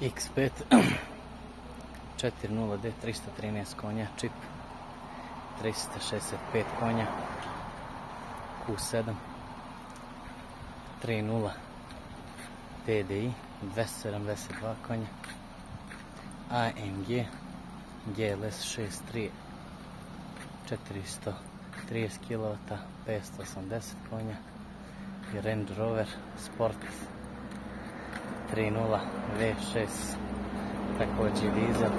X5 40D 313 konja čip 365 konja Q7 3.0 TDI 272 konja AMG GLS 63 430 kW 580 konja i Range Rover Sport 3.0 V6 također dizel.